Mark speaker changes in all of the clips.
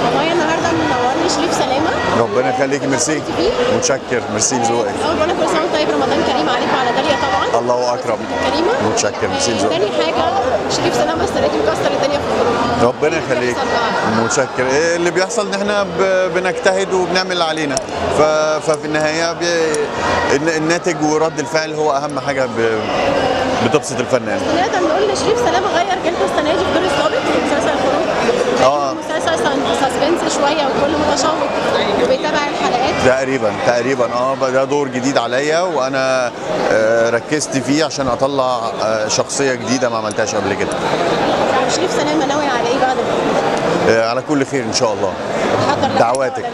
Speaker 1: النهارده منورني شريف سلامة.
Speaker 2: ربنا يخليك ميرسي. متشكر ميرسي لذوقك
Speaker 1: أول لك كل سنة طيب رمضان كريم عليك وعلى داليا طبعا.
Speaker 2: الله أكرم.
Speaker 1: كريمة.
Speaker 2: متشكر ميرسي
Speaker 1: آه،
Speaker 2: لذوقك
Speaker 1: تاني حاجة شريف سلامة السنة دي مكسر الدنيا في الخروج.
Speaker 2: ربنا يخليك. متشكر. إيه اللي بيحصل؟ إن إحنا بنجتهد وبنعمل اللي علينا. ففي النهاية بي... الن- الناتج ورد الفعل هو أهم حاجة ب... بتبسط الفنان.
Speaker 1: نقدر نقول ان شريف سلامه غير جلده السنة دي في دور الضابط في مسلسل الخروج.
Speaker 2: آه.
Speaker 1: مسلسل سسبنس شوية وكل متشوق. وبيتابع الحلقات.
Speaker 2: تقريبا تقريبا. آه ده دور جديد عليا وأنا آه، ركزت فيه عشان أطلع آه، شخصية جديدة ما عملتهاش قبل كده.
Speaker 1: شريف سلامه ناوي على إيه بعد؟ الخروج؟
Speaker 2: آه، على كل خير إن شاء الله. دعواتك؟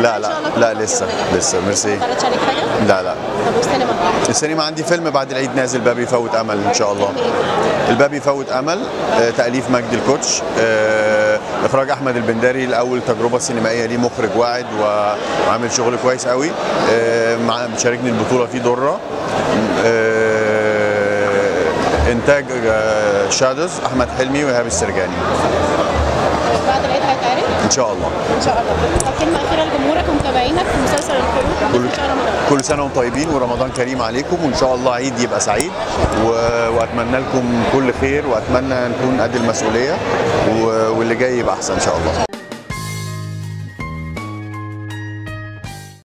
Speaker 2: لا لا لا لسه. لسه. ميرسي؟ لا لا؟ السينما عندي فيلم بعد العيد نازل باب يفوت أمل إن شاء الله. الباب يفوت أمل آه، تأليف مجدي الكوتش آه، إخراج أحمد البنداري الأول تجربة سينمائية ليه مخرج واعد وعامل شغل كويس قوي. آه، مع مشاركني البطولة فيه دره إنتاج شادوز أحمد حلمي وايهاب السرجاني.
Speaker 1: بعد العيد هيتعرض؟
Speaker 2: إن شاء الله.
Speaker 1: إن شاء الله. طب كلمه اخيره لجمهورك ومتابعينك في مسلسل الخروج
Speaker 2: كل كل سنة وأنتم طيبين ورمضان كريم عليكم وإن شاء الله عيد يبقى سعيد. و... وأتمنى لكم كل خير وأتمنى نكون قد المسؤولية و... واللي جاي يبقى أحسن إن شاء الله.